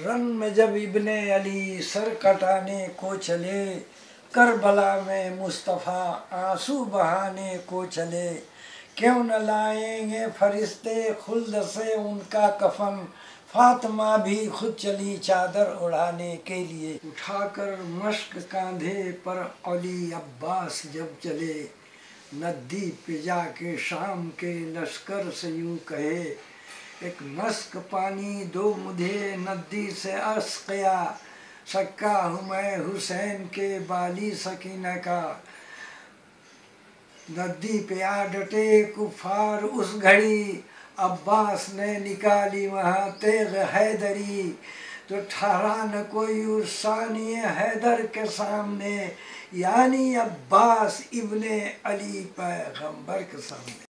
Run में जब इब्ने Ali sir कटाने को चले, करबला में मुस्तफ़ा आँसू बहाने को चले, क्यों न लाएँगे फरिश्ते खुल्द से उनका कफन? फातिमा भी खुद चली चादर उड़ाने के लिए। उठाकर मश्क कांधे पर अली अब्बास जब चले, नदी पे जाके शाम के लश्कर से यूँ कहे एक मस्क पानी दो मुझे नदी से अर्स किया सक्का हूँ मैं हुसैन के बाली सकीना का। नदी पे आ डटे कुफार उस घड़ी। अब्बास ने निकाली वहाँ तेग हैदरी। तो ठहरा न कोई उर्सानी हैदर के सामने। यानी अब्बास इब्ने अली पैगंबर के सामने।